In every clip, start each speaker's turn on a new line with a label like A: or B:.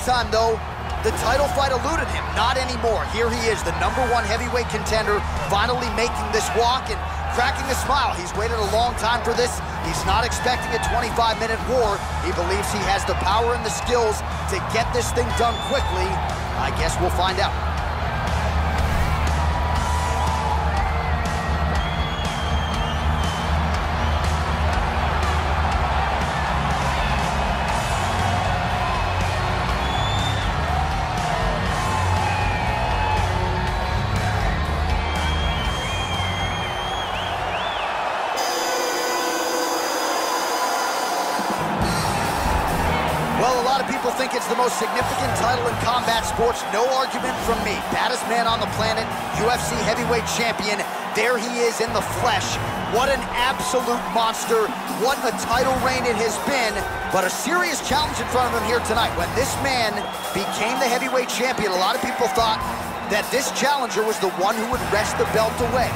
A: long time, though. The title fight eluded him. Not anymore. Here he is, the number one heavyweight contender, finally making this walk and cracking a smile. He's waited a long time for this. He's not expecting a 25-minute war. He believes he has the power and the skills to get this thing done quickly. I guess we'll find out. A lot of people think it's the most significant title in combat sports. No argument from me. Baddest man on the planet, UFC heavyweight champion. There he is in the flesh. What an absolute monster. What a title reign it has been. But a serious challenge in front of him here tonight. When this man became the heavyweight champion, a lot of people thought that this challenger was the one who would wrest the belt away.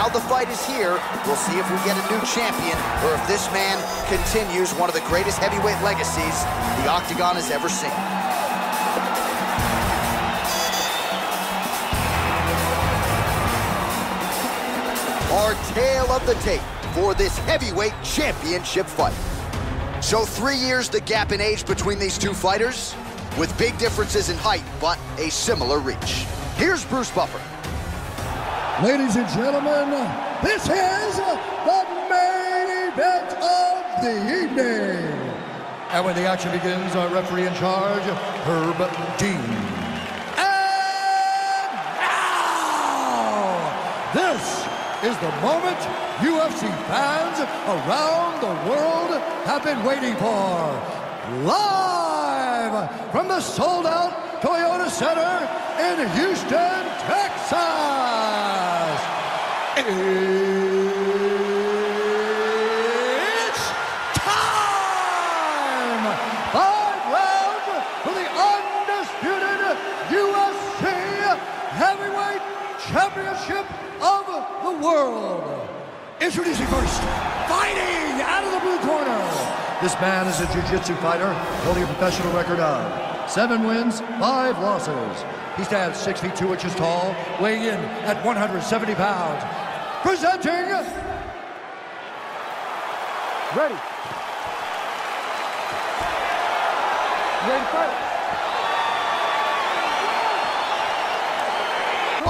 A: Now the fight is here. We'll see if we get a new champion or if this man continues one of the greatest heavyweight legacies the Octagon has ever seen. Our tale of the tape for this heavyweight championship fight. So three years the gap in age between these two fighters, with big differences in height, but a similar reach. Here's Bruce Buffer.
B: Ladies and gentlemen, this is the main event of the evening. And when the action begins, our referee in charge, Herb Dean. And now, this is the moment UFC fans around the world have been waiting for. Live from the sold-out Center in Houston, Texas. It's time! Five for the undisputed UFC Heavyweight Championship of the world. Introducing first, fighting out of the blue corner. This man is a jiu-jitsu fighter holding a professional record of seven wins, five losses. He stands six feet two inches tall, weighing in at 170 pounds. Presenting. Ready. Ready to fight.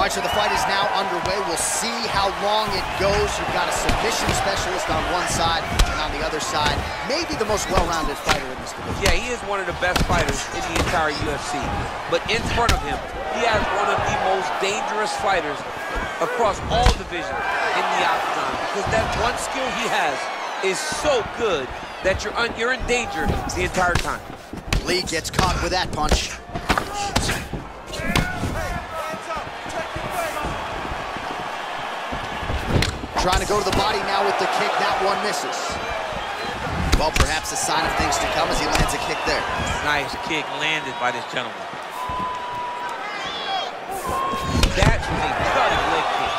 A: All right, so the fight is now underway. We'll see how long it goes. You've got a submission specialist on one side, and on the other side, maybe the most well-rounded fighter in this division.
C: Yeah, he is one of the best fighters in the entire UFC. But in front of him, he has one of the most dangerous fighters across all divisions in the octagon because that one skill he has is so good that you're, you're in danger the entire time.
A: Lee gets caught with that punch. Trying to go to the body now with the kick. That one misses. Well, perhaps a sign of things to come as he lands a kick there.
C: Nice kick landed by this gentleman. That was a cutting leg kick.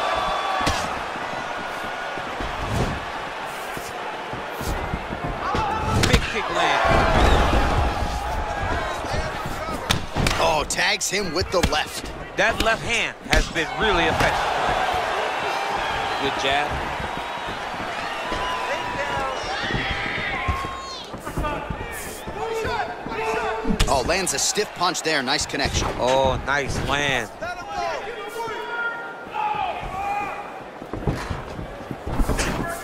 C: Big kick land.
A: Oh, tags him with the left.
C: That left hand has been really effective. Good jab.
A: Oh, lands a stiff punch there. Nice connection.
C: Oh, nice land.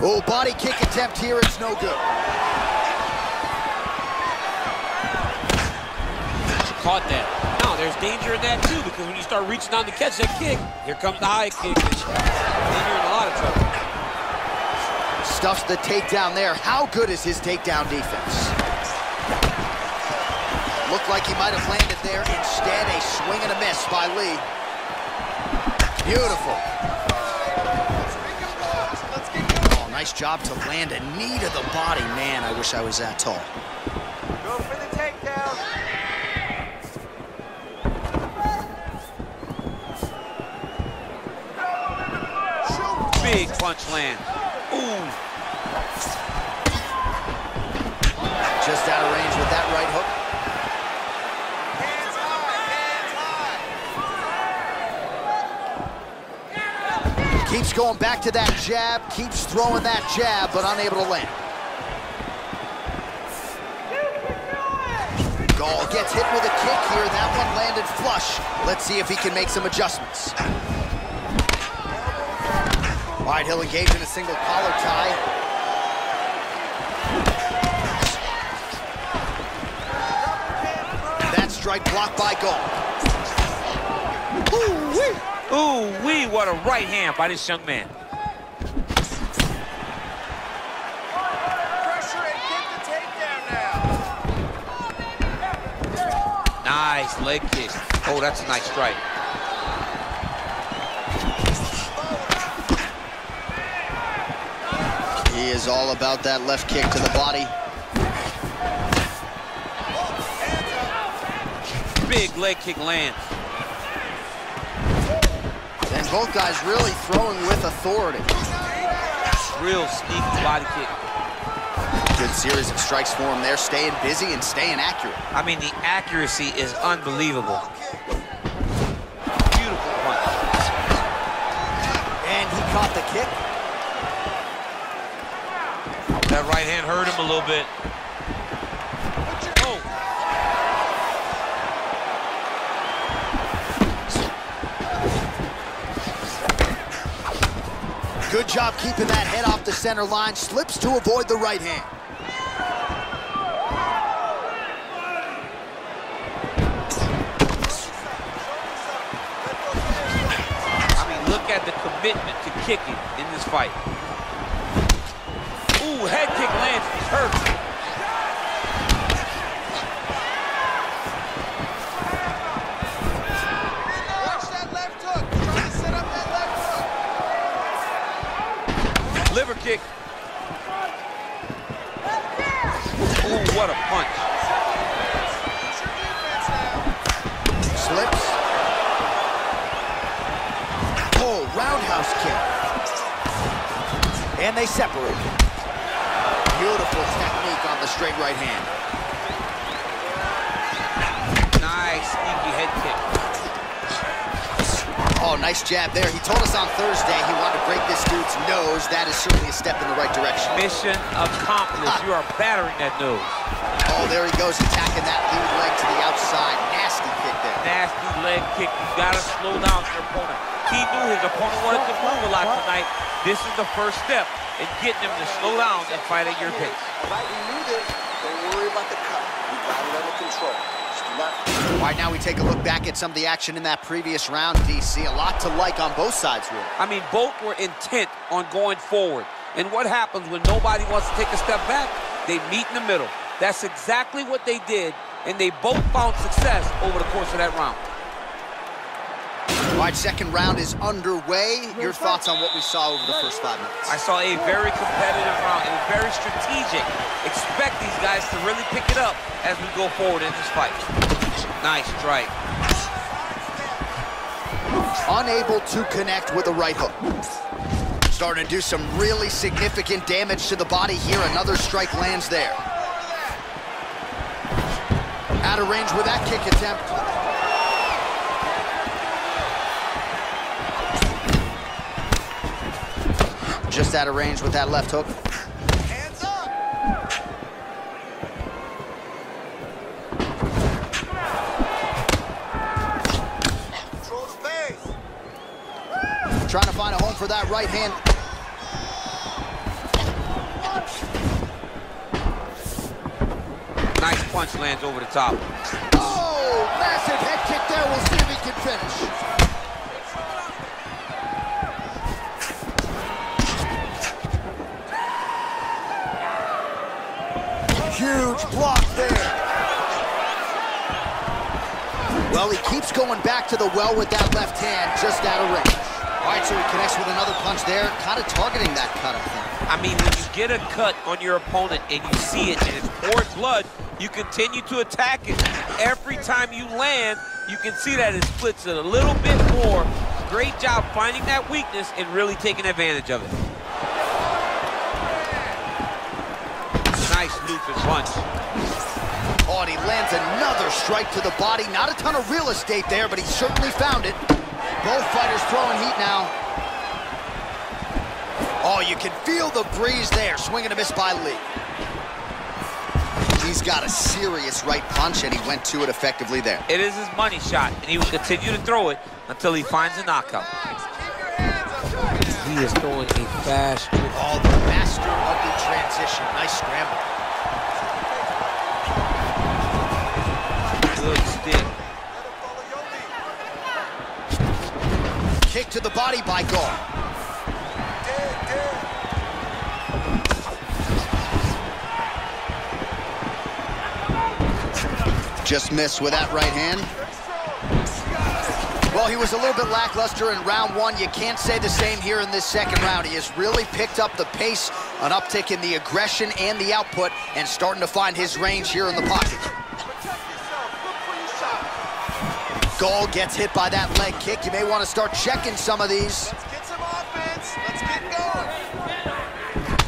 A: Oh, body kick attempt here. It's no good.
C: Caught that. Now, there's danger in that, too, because when you start reaching down to catch that kick, here comes the high kick. Then you're in a lot of trouble.
A: Stuffs the takedown there. How good is his takedown defense? Looked like he might have landed there. Instead, a swing and a miss by Lee. Beautiful. Oh, nice job to land a knee to the body. Man, I wish I was that tall.
D: Go for the takedown.
C: Big punch land.
A: Just out of range with that right hook. Keeps going back to that jab, keeps throwing that jab, but unable to land. Gall gets hit with a kick here. That one landed flush. Let's see if he can make some adjustments. All right, he'll engage in a single collar tie. Strike blocked by Gall. Ooh-wee.
C: Ooh, wee, what a right hand by this young man.
D: Pressure and get the takedown now.
C: Nice leg kick. Oh, that's a nice strike.
A: He is all about that left kick to the body.
C: Big leg kick lands.
A: And both guys really throwing with authority.
C: Real sneaky body kick.
A: Good series of strikes for him there, staying busy and staying accurate.
C: I mean, the accuracy is unbelievable. Beautiful punch.
A: And he caught the kick.
C: That right hand hurt him a little bit.
A: Good job keeping that head off the center line. Slips to avoid the right hand.
C: I mean, look at the commitment to kicking in this fight. Ooh, head kick lands. He's hurt.
D: Watch that left hook. Trying to set up that left hook.
C: Liver kick. Ooh, what a punch.
D: Use your defense now.
A: Slips. Oh, roundhouse kick. And they separate. Beautiful technique on the straight right hand.
C: Nice sneaky head kick.
A: Oh, nice jab there. He told us on Thursday he wanted to break this dude's nose. That is certainly a step in the right direction.
C: Mission accomplished. You are battering that nose.
A: Oh, there he goes, attacking that lead leg to the outside. Nasty kick there.
C: Nasty leg kick. You gotta slow down your opponent. He knew his opponent wanted to move a lot tonight. This is the first step in getting him to slow down and fight at your pace.
E: Right, we knew this. Don't worry about the cut. We got it under control.
A: All right, now we take a look back at some of the action in that previous round, DC. A lot to like on both sides, really.
C: I mean, both were intent on going forward. And what happens when nobody wants to take a step back? They meet in the middle. That's exactly what they did, and they both found success over the course of that round.
A: All right, second round is underway. Your thoughts on what we saw over the first five minutes?
C: I saw a very competitive round and very strategic. Expect these guys to really pick it up as we go forward in this fight. Nice strike.
A: Unable to connect with a right hook. Starting to do some really significant damage to the body here. Another strike lands there. Out of range with that kick attempt. Just out of range with that left hook.
D: Hands up. Control space.
A: Trying to find a home for that right hand.
C: Nice punch lands over the top.
A: Oh, massive head kick there. We'll see if he can finish. Huge block there. Well, he keeps going back to the well with that left hand, just out of range. All right, so he connects with another punch there, kind of targeting that cut, I think.
C: I mean, when you get a cut on your opponent and you see it and it's pouring blood, you continue to attack it. Every time you land, you can see that it splits it a little bit more. Great job finding that weakness and really taking advantage of it. Nice loop and punch.
A: Oh, and he strike to the body. Not a ton of real estate there, but he certainly found it. Both fighters throwing heat now. Oh, you can feel the breeze there. Swing and a miss by Lee. He's got a serious right punch, and he went to it effectively there.
C: It is his money shot, and he will continue to throw it until he finds a knockout. He is throwing a fast
A: Oh, the master of the transition. Nice scramble.
C: Good stick.
A: Kick to the body by Gall. Just missed with that right hand. Well, he was a little bit lackluster in round one. You can't say the same here in this second round. He has really picked up the pace, an uptick in the aggression and the output, and starting to find his range here in the pocket. Gall gets hit by that leg kick. You may want to start checking some of these.
D: Let's get some offense. Let's get going.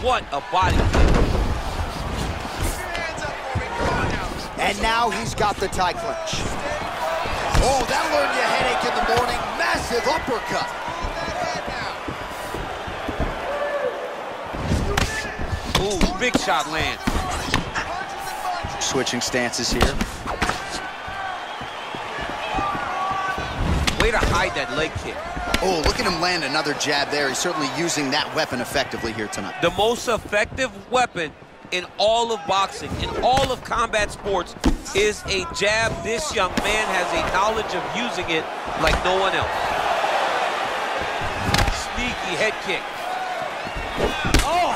C: What a body kick.
D: Keep your hands up for me. Come on now.
A: And now he's got the Thai clinch. Oh, that'll earn you a headache in the morning. Massive uppercut.
C: Ooh, big shot lands.
A: Switching stances here.
C: Way to hide that leg kick.
A: Oh, look at him land another jab there. He's certainly using that weapon effectively here tonight.
C: The most effective weapon in all of boxing, in all of combat sports, is a jab. This young man has a knowledge of using it like no one else. Sneaky head kick. Oh!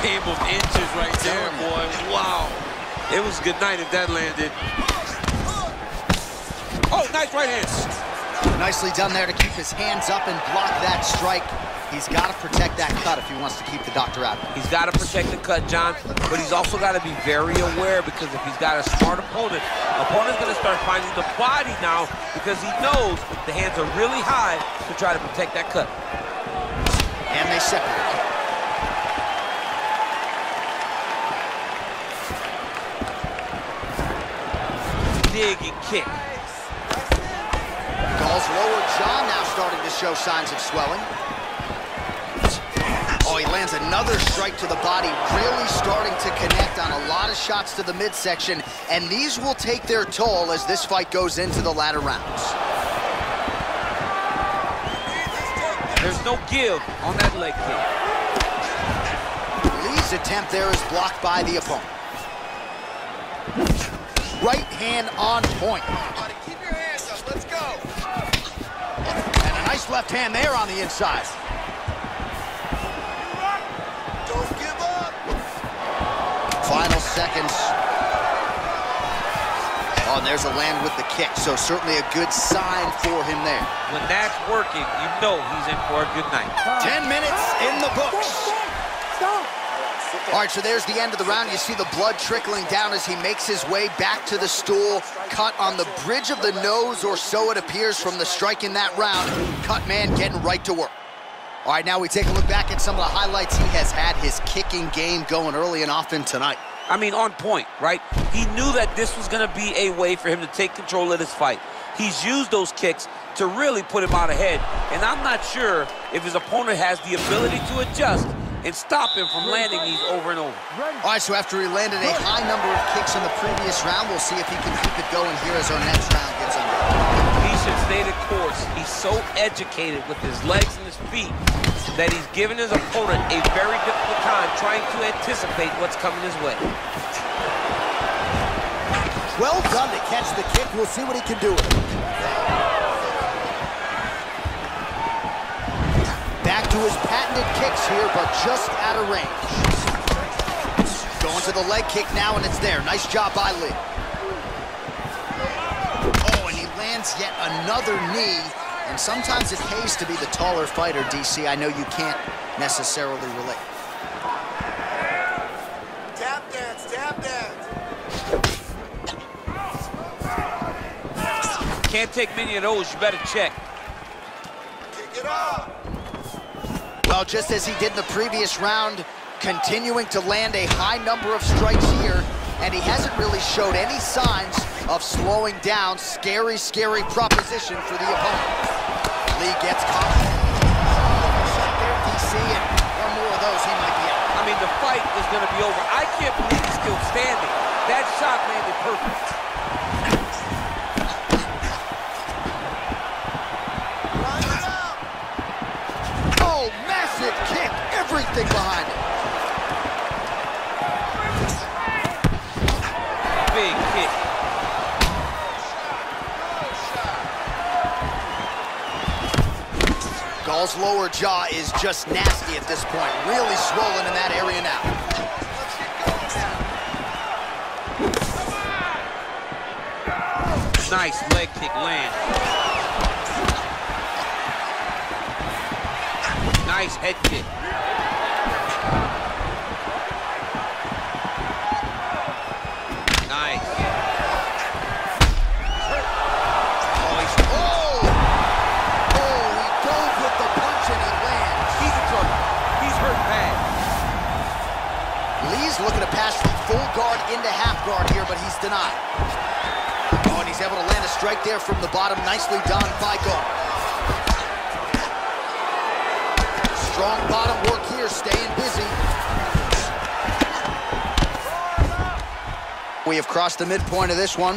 C: Game of inches right there, boy. Wow. It was good night if that landed. Oh, nice right hand.
A: Nicely done there to keep his hands up and block that strike. He's got to protect that cut if he wants to keep the doctor out.
C: He's got to protect the cut, John, but he's also got to be very aware because if he's got a smart opponent, opponent's going to start finding the body now because he knows the hands are really high to try to protect that cut.
A: And they separate.
C: Dig and kick.
A: Lower jaw now starting to show signs of swelling. Oh, he lands another strike to the body, really starting to connect on a lot of shots to the midsection, and these will take their toll as this fight goes into the latter rounds.
C: There's no give on that leg kick.
A: Lee's attempt there is blocked by the opponent. Right hand on point.
D: Everybody, keep your hands up. Let's go.
A: And a nice left hand there on the inside.
D: Don't give up.
A: Final seconds. Oh, and there's a land with the kick, so certainly a good sign for him there.
C: When that's working, you know he's in for a good night.
A: 10 minutes in the books. All right, so there's the end of the round. You see the blood trickling down as he makes his way back to the stool. Cut on the bridge of the nose, or so it appears from the strike in that round. Cut man getting right to work. All right, now we take a look back at some of the highlights he has had his kicking game going early and often tonight.
C: I mean, on point, right? He knew that this was going to be a way for him to take control of this fight. He's used those kicks to really put him out ahead, and I'm not sure if his opponent has the ability to adjust and stop him from landing these over and over.
A: All right, so after he landed a high number of kicks in the previous round, we'll see if he can keep it going here as our next round gets underway.
C: He should stay the course. He's so educated with his legs and his feet that he's given his opponent a very difficult time trying to anticipate what's coming his way.
A: Well done to catch the kick. We'll see what he can do with it. Back to his patented kicks here, but just out of range. Going to the leg kick now, and it's there. Nice job by Lee. Oh, and he lands yet another knee. And sometimes it pays to be the taller fighter, DC. I know you can't necessarily relate.
D: Tap dance, tap dance.
C: Can't take many of those. You better check.
D: Kick it up.
A: Well, just as he did in the previous round, continuing to land a high number of strikes here, and he hasn't really showed any signs of slowing down. Scary, scary proposition for the opponent. Lee gets caught. DC, and one more of those, he might be out.
C: I mean, the fight is going to be over. I can't believe he's still standing. That shot landed perfect.
A: Oh, massive kick. Everything behind it.
C: Big kick.
A: Gall's lower jaw is just nasty at this point. Really swollen in that area now.
C: Nice leg kick land. Nice head
A: but he's denied. Oh, and he's able to land a strike there from the bottom. Nicely done by. Strong bottom work here, staying busy. We have crossed the midpoint of this one.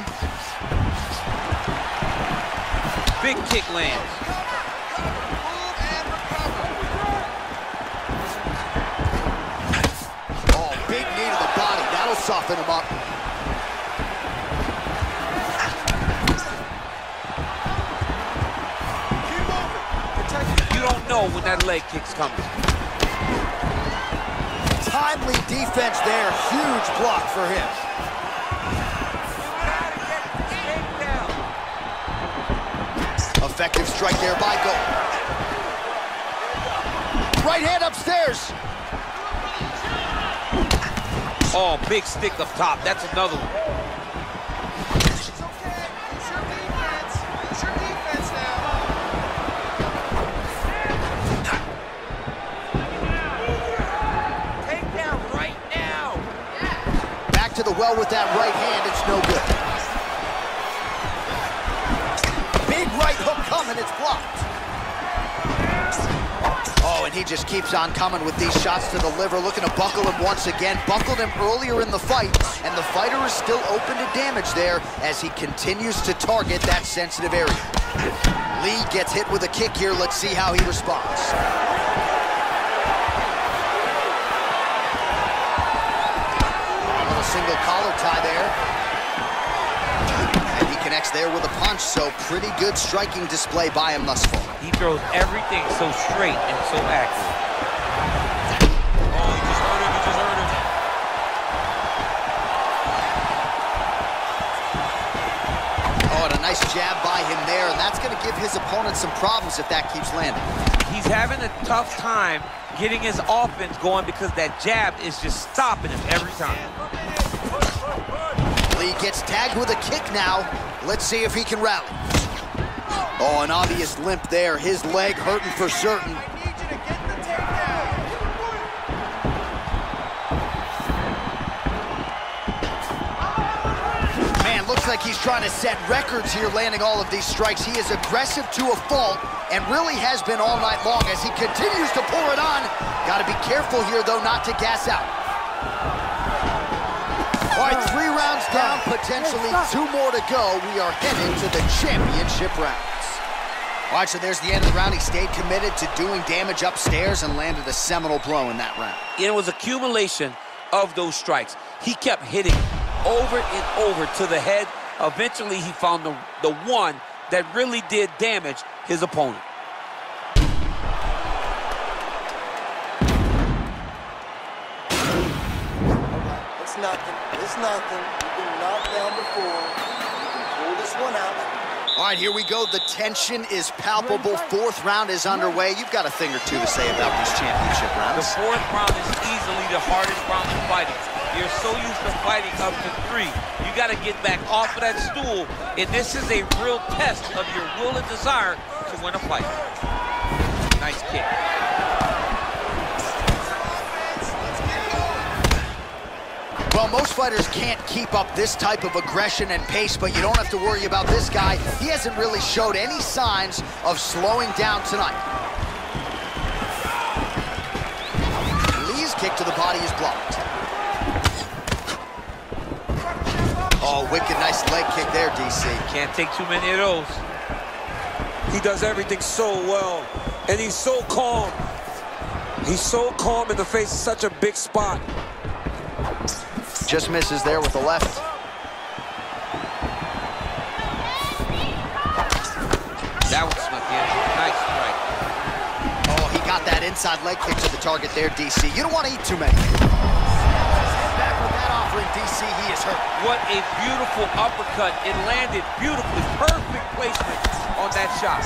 C: Big kick lands.
A: Oh, big knee to the body. That'll soften him up.
C: Know when that leg kick's coming.
A: Timely defense there. Huge block for him. Effective strike there by Gall. Right hand upstairs.
C: Oh, big stick up top. That's another one.
A: To the well with that right hand. It's no good. Big right hook coming. It's blocked. Oh, and he just keeps on coming with these shots to the liver, looking to buckle him once again. Buckled him earlier in the fight, and the fighter is still open to damage there as he continues to target that sensitive area. Lee gets hit with a kick here. Let's see how he responds. There with a punch, so pretty good striking display by him thus far.
C: He throws everything so straight and so accurate. Oh, he just hurt him. He just hurt him.
A: Oh, and a nice jab by him there, and that's going to give his opponent some problems if that keeps landing.
C: He's having a tough time getting his offense going because that jab is just stopping him every time.
A: Lee gets tagged with a kick now. Let's see if he can rally. Oh, an obvious limp there. His leg hurting for certain. Man, looks like he's trying to set records here, landing all of these strikes. He is aggressive to a fault and really has been all night long as he continues to pour it on. Got to be careful here, though, not to gas out. All right, three rounds down, potentially two more to go. We are headed to the championship rounds. All right, so there's the end of the round. He stayed committed to doing damage upstairs and landed a seminal blow in that round.
C: It was accumulation of those strikes. He kept hitting over and over to the head. Eventually, he found the, the one that really did damage his opponent.
E: It's nothing. It's nothing. You've been knocked down before. You can pull this one out.
A: All right, here we go. The tension is palpable. Fourth round is underway. You've got a thing or two to say about these championship rounds.
C: The fourth round is easily the hardest round in fighting. You're so used to fighting up to three. You got to get back off of that stool, and this is a real test of your will and desire to win a fight. Nice kick.
A: Well, most fighters can't keep up this type of aggression and pace, but you don't have to worry about this guy. He hasn't really showed any signs of slowing down tonight. Lee's kick to the body is blocked. Oh, wicked nice leg kick there, DC.
C: Can't take too many of those.
F: He does everything so well, and he's so calm. He's so calm in the face of such a big spot.
A: Just misses there with the left.
C: That snuck in. Nice strike.
A: Oh, he got that inside leg kick to the target there, DC. You don't want to eat too many. Back with that offering, DC. He is hurt.
C: What a beautiful uppercut. It landed beautifully. Perfect placement on that shot.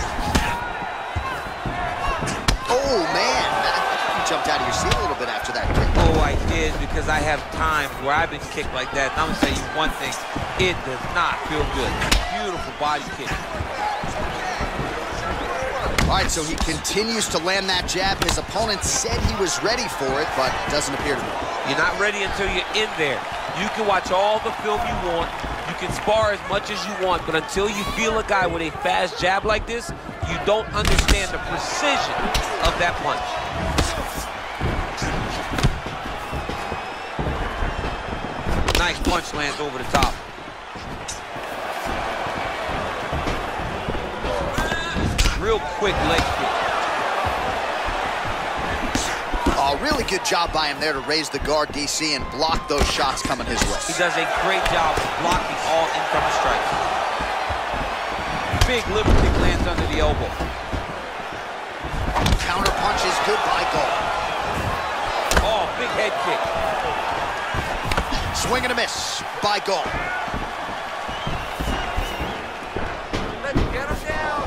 A: Oh, man. Jumped out of your seat a little bit after that kick.
C: Oh, I did because I have times where I've been kicked like that. And I'm going to tell you one thing. It does not feel good. Beautiful body kick.
A: All right, so he continues to land that jab. His opponent said he was ready for it, but doesn't appear to be.
C: You're not ready until you're in there. You can watch all the film you want. You can spar as much as you want, but until you feel a guy with a fast jab like this, you don't understand the precision of that punch. Nice punch lands over the top. Real quick leg kick.
A: Oh, really good job by him there to raise the guard, DC, and block those shots coming his way.
C: He does a great job of blocking all incoming strikes. Big liver kick lands under the elbow.
A: Counter punch is good by Gall.
C: Oh, big head kick.
A: Swing and a miss by Gall.
D: Let's get him down.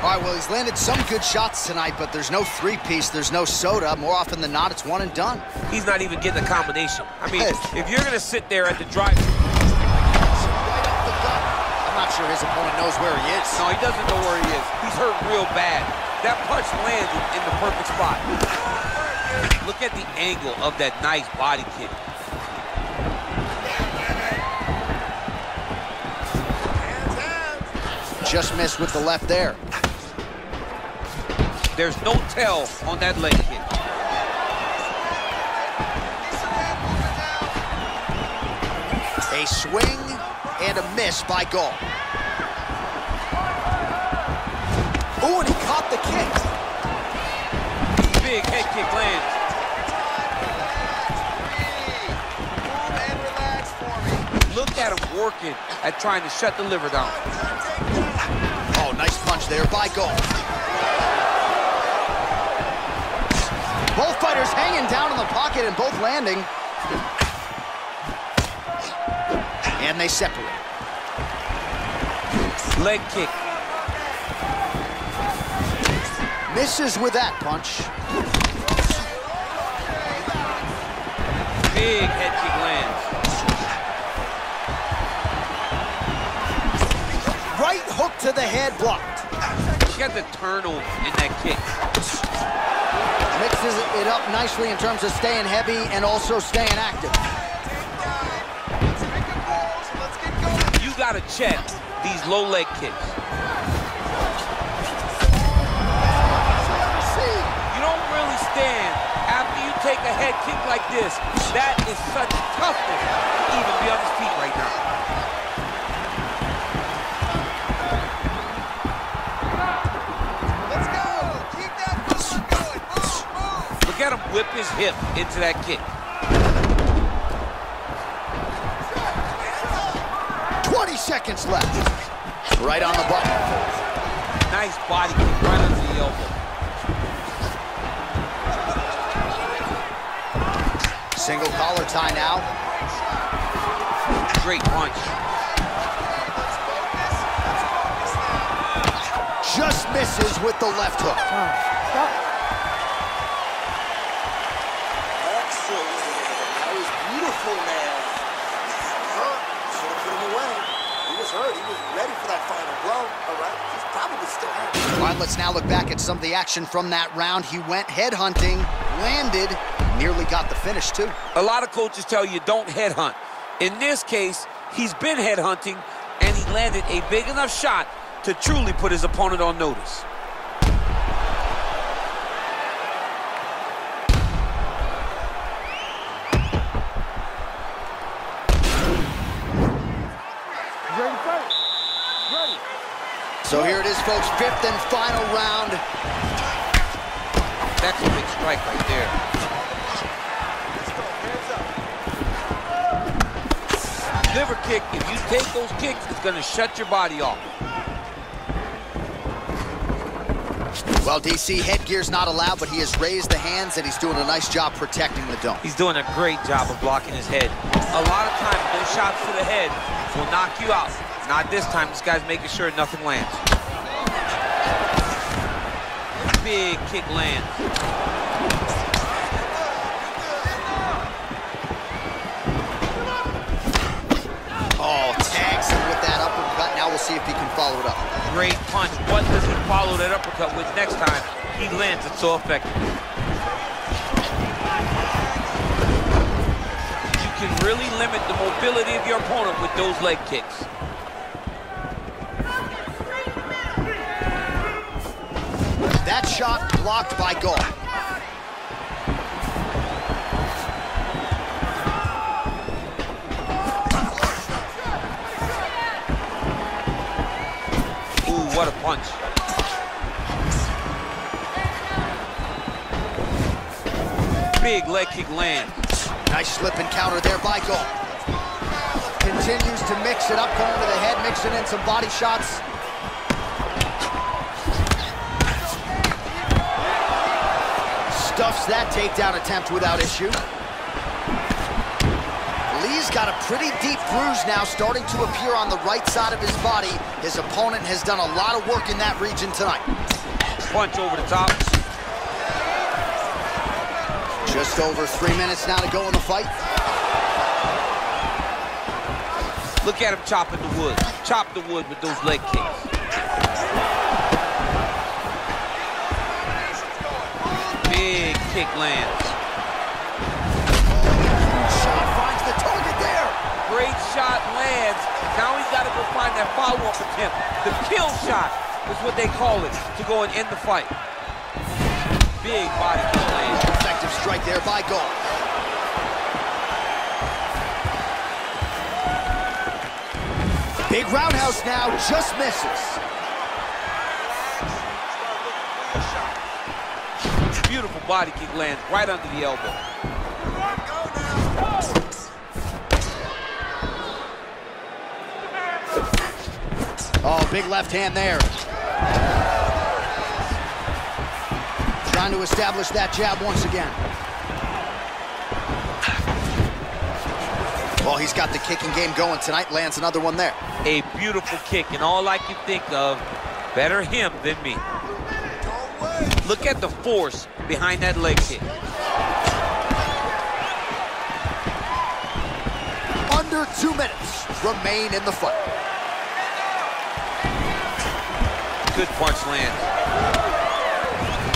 A: All right, well, he's landed some good shots tonight, but there's no three-piece, there's no soda. More often than not, it's one and done.
C: He's not even getting a combination. I mean, if you're going to sit there at the drive,
A: Right up the gut. I'm not sure his opponent knows where he is.
C: no, he doesn't know where he is. He's hurt real bad. That punch landed in the perfect spot. Look at the angle of that nice body kick.
A: Just missed with the left there.
C: There's no tell on that leg kick.
A: A swing and a miss by Gall. Oh, and he caught the kick.
C: Big head kick lands. At him working at trying to shut the liver down.
A: Oh, nice punch there by Gall. Both fighters hanging down in the pocket and both landing. And they separate.
C: Leg kick.
A: Misses with that punch.
C: Big head
A: to the head blocked.
C: He got the turnover in that kick.
A: Mixes it up nicely in terms of staying heavy and also staying active.
D: Let's make it balls. Let's get going.
C: You gotta check these low leg kicks. You don't really stand after you take a head kick like this. That is such toughness to even be on his feet right now. Whip his hip into that kick.
A: 20 seconds left. Right on the button.
C: Nice body kick right under the elbow.
A: Single collar tie now.
C: Great punch.
A: Just misses with the left hook.
E: Oh, Excellent. That was beautiful, man. Hurt. Should have put him away. He was hurt. He was ready for that final blow. All right. He's probably still hurt.
A: All right, let's now look back at some of the action from that round. He went head hunting, landed, nearly got the finish, too.
C: A lot of coaches tell you don't headhunt. In this case, he's been headhunting, and he landed a big enough shot to truly put his opponent on notice.
A: Folks, fifth and final round.
C: That's a big strike right there. Liver kick, if you take those kicks, it's going to shut your body off.
A: Well, DC, headgear's not allowed, but he has raised the hands, and he's doing a nice job protecting the dome.
C: He's doing a great job of blocking his head. A lot of times, those shots to the head will knock you out. Not this time. This guy's making sure nothing lands. Big kick lands.
A: Oh, tags him with that uppercut. Now we'll see if he can follow it up.
C: Great punch. What does he follow that uppercut with next time? He lands it so effective. You can really limit the mobility of your opponent with those leg kicks.
A: That shot blocked by Gall.
C: Ooh, what a punch. Big leg kick land.
A: Nice slip and counter there by Gall. Continues to mix it up, going to the head, mixing in some body shots. Stuffs that takedown attempt without issue. Lee's got a pretty deep bruise now starting to appear on the right side of his body. His opponent has done a lot of work in that region tonight.
C: Punch over the top.
A: Just over three minutes now to go in the fight.
C: Look at him chopping the wood. Chop the wood with those leg kicks. Big kick lands.
A: Shot finds the target there.
C: Great shot lands. Now he's got to go find that follow-up attempt. The kill shot is what they call it to go and end the fight. Big body kick lands.
A: Effective strike there by Gall. Big roundhouse now, just misses.
C: Body kick lands right under the elbow.
A: Oh, big left hand there. Trying to establish that jab once again. Well, he's got the kicking game going tonight. Lands another one there.
C: A beautiful kick, and all I can think of, better him than me. Look at the force behind that leg kick.
A: Under two minutes remain in the fight.
C: Good punch lands.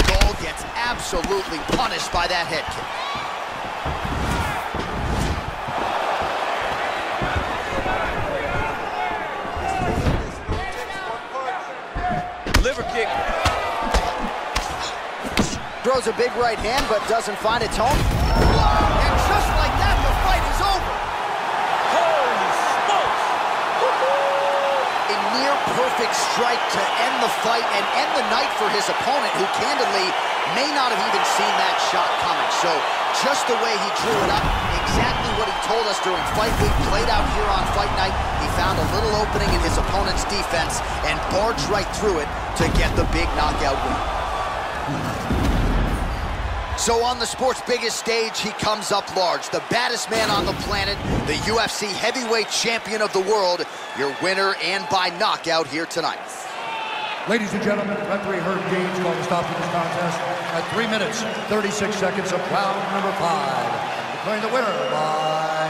A: Gall gets absolutely punished by that head kick.
C: Liver kick.
A: Throws a big right hand, but doesn't find its home. And just like that, the fight is over.
C: Holy smokes!
A: A near perfect strike to end the fight and end the night for his opponent, who candidly may not have even seen that shot coming. So just the way he drew it up, exactly what he told us during fight week, played out here on fight night. He found a little opening in his opponent's defense and barged right through it to get the big knockout win. So on the sport's biggest stage, he comes up large. The baddest man on the planet, the UFC heavyweight champion of the world, your winner and by knockout here tonight.
B: Ladies and gentlemen, referee Herb Dean's going to stop this contest at 3 minutes, 36 seconds of round number 5. Declaring the winner by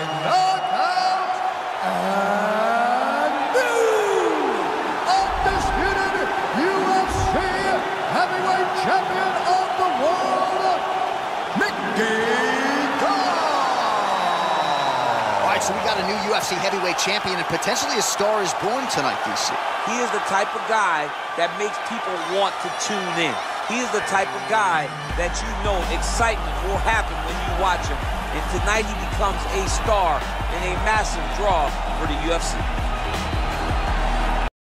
A: so we got a new UFC heavyweight champion, and potentially a star is born tonight, DC.
C: He is the type of guy that makes people want to tune in. He is the type of guy that you know excitement will happen when you watch him. And tonight he becomes a star and a massive draw for the UFC.